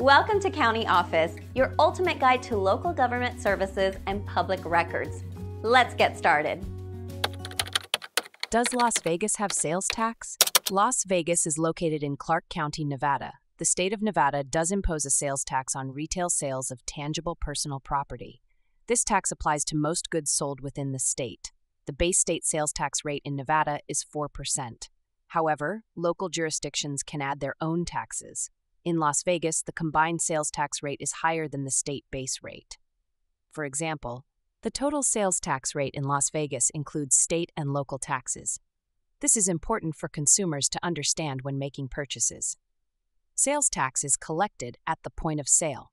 Welcome to County Office, your ultimate guide to local government services and public records. Let's get started. Does Las Vegas have sales tax? Las Vegas is located in Clark County, Nevada. The state of Nevada does impose a sales tax on retail sales of tangible personal property. This tax applies to most goods sold within the state. The base state sales tax rate in Nevada is 4%. However, local jurisdictions can add their own taxes. In Las Vegas, the combined sales tax rate is higher than the state base rate. For example, the total sales tax rate in Las Vegas includes state and local taxes. This is important for consumers to understand when making purchases. Sales tax is collected at the point of sale.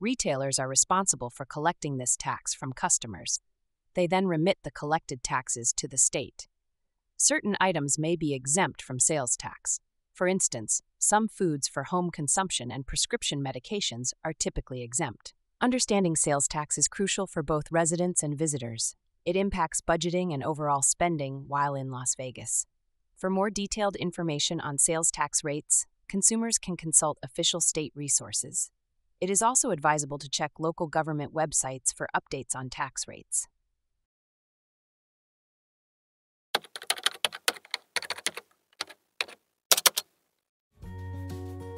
Retailers are responsible for collecting this tax from customers. They then remit the collected taxes to the state. Certain items may be exempt from sales tax. For instance, some foods for home consumption and prescription medications are typically exempt. Understanding sales tax is crucial for both residents and visitors. It impacts budgeting and overall spending while in Las Vegas. For more detailed information on sales tax rates, consumers can consult official state resources. It is also advisable to check local government websites for updates on tax rates.